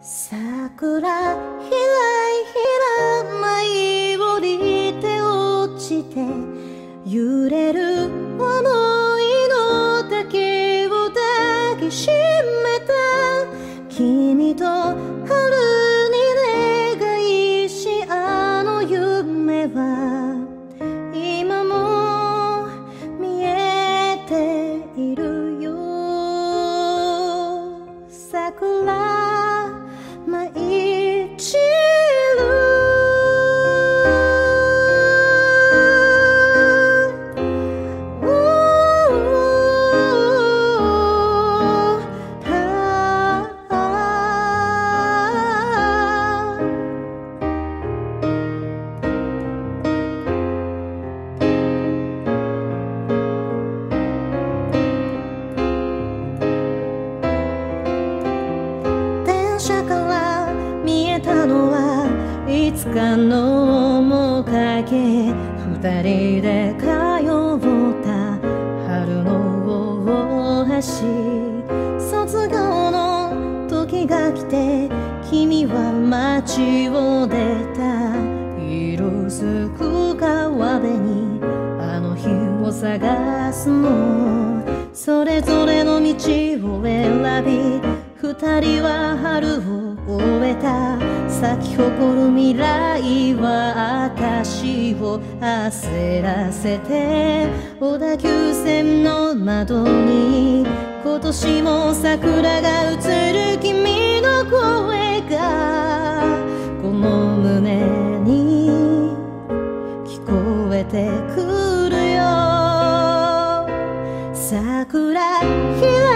桜ひらひら舞い降りて落ちて揺れる想いの竹を抱きしめた君とつかの面影二人で通った春の大橋卒業の時が来て君は街を出た色づく川辺にあの日を探すのそれぞれの道を選び二人は春を咲き誇る未来は私を焦らせて小田急線の窓に今年も桜が映る君の声がこの胸に聞こえてくるよ。桜開